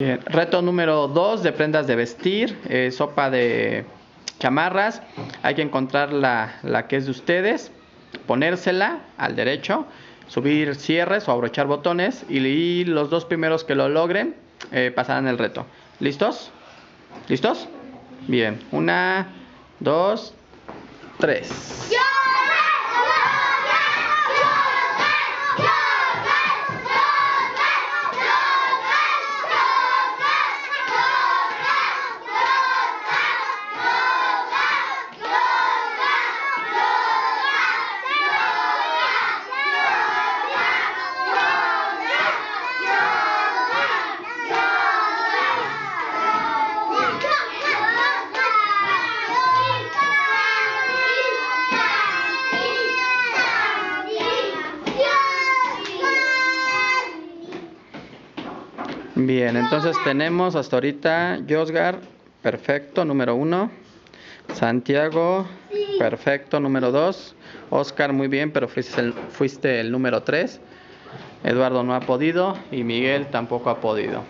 Bien, reto número 2 de prendas de vestir, eh, sopa de chamarras. Hay que encontrar la, la, que es de ustedes, ponérsela al derecho, subir cierres o abrochar botones y, los dos primeros que lo logren eh, pasarán el reto. ¿Listos? ¿Listos? Bien, una, dos, tres. Bien, entonces tenemos hasta ahorita Josgar, perfecto, número uno. Santiago, perfecto, número dos. Oscar, muy bien, pero fuiste el, fuiste el número tres. Eduardo no ha podido y Miguel tampoco ha podido.